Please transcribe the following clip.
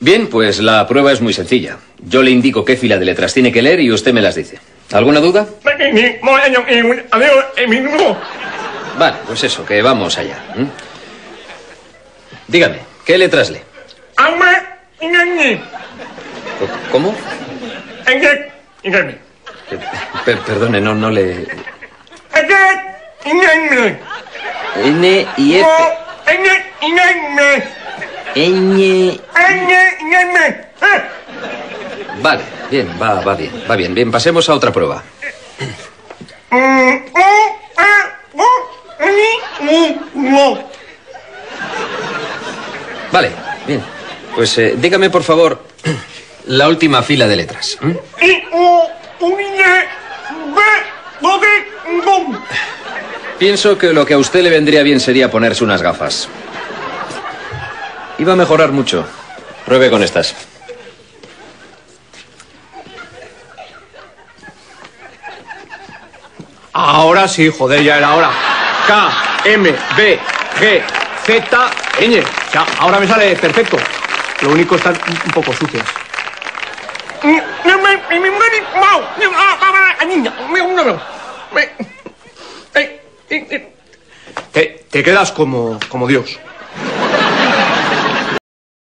Bien, pues la prueba es muy sencilla. Yo le indico qué fila de letras tiene que leer y usted me las dice. ¿Alguna duda? Vale, pues eso, que vamos allá. Dígame, ¿qué letras lee? ¿Cómo? Per- perdone, no, no le... N y F... Ñ... Vale, bien, va, va bien, va bien. Bien, pasemos a otra prueba. Vale, bien. Pues eh, dígame, por favor, la última fila de letras. Pienso que lo que a usted le vendría bien sería ponerse unas gafas. Iba a mejorar mucho. Pruebe con estas. Ahora sí, joder, ya era hora. K, M, B, G, Z, Ñ. O ahora me sale perfecto. Lo único están un un poco sucias. Te, te quedas como, como Dios.